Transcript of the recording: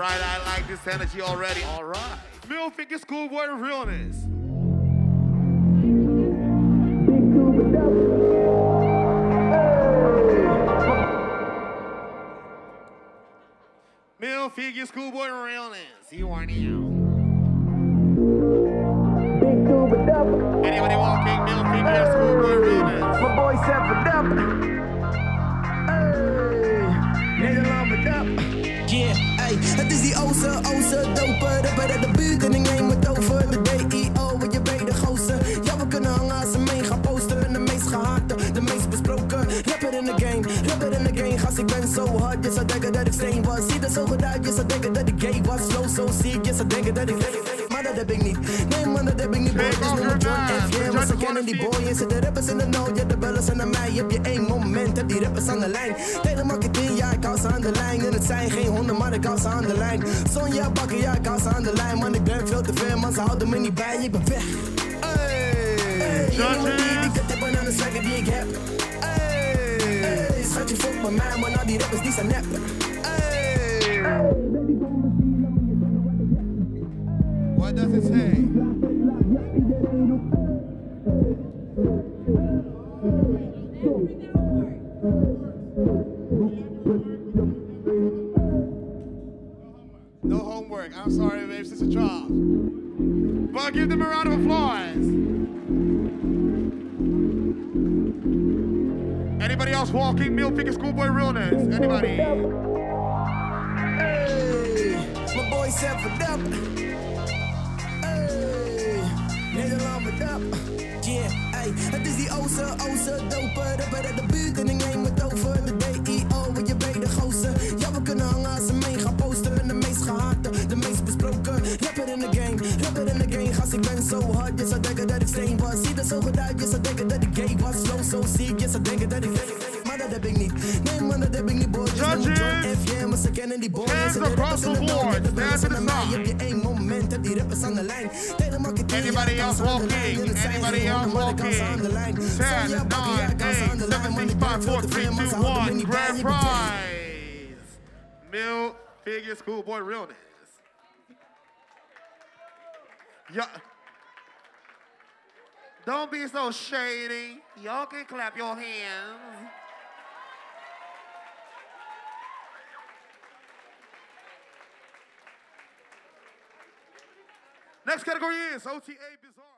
right, I like this energy already. All right. Male Figure Schoolboy Realness. Male Figure Schoolboy Realness. You are now. Anybody het is die Oze, Oze, doper. Rapper uit de buurt en ik neem het over. De DIO, wat je weet, de gozer. Ja, we kunnen hangen als ze mee gaan posten. De meest gehate, de meest besproken. Rapper in de game, rapper in de game. Gast, ik ben zo hard, je zou denken dat ik steen was. Zie er zo goed uit, je zou denken dat ik gay was. Flow zo ziek, je zou denken dat ik Maar dat heb ik niet. Nee man, dat heb ik niet, boy. Your me John. F. Yeah, maar ze kennen die boy. En zitten rappers in de nood, ja, de bellen zijn naar mij. Heb je één moment, heb die rappers aan de lijn. Telemarketing, ja, ik hou ze aan de lijn. En het zijn geen honden, maar ze aan de lijn. Sonja bakken, ja, ik aan de lijn. Man, ik ben veel te ver, man, ze houden me niet bij. Ik ben weg. Hey, Judges. Ik de banana swagger die ik heb. Hey, hey schatje, fuck met mij, maar nou die rappers die zijn nep. Hey. What does it say? I'm sorry, babes. It's a job. But give them a round of applause. Anybody else walking Male Figure Schoolboy Realness? Anybody? Hey, my boy set for up. Hey, nigga lumbered up. Yeah, hey, het is die Oze, Oze, doper. Rapper uit de buurt en steen was. Zie zo goed uit, je zou denken dat ik gay was. Flow zo ziek, je zou denken dat ik Maar dat heb ik niet. Nee man, dat heb ik niet, boy. Dus noem me John Judges. F. Yeah, maar ze kennen die boy. Hands de across in the de board. ja, de bellen Stand zijn to the mij. side. Heb je één moment, heb die rappers aan de lijn. Anybody else hou ze aan de walking? lijn. En het zijn Anybody else honden, maar ik hou ze aan de lijn. walking? Sonja 10, 9, ik hou ze aan de 8, 7, 6, 5, 4, 3, 2, ze houden me 1. Grand Ik ben weg. prize. Male Figure Schoolboy Realness. Yeah. Don't be so shady. Y'all can clap your hands. Next category is OTA Bizarre.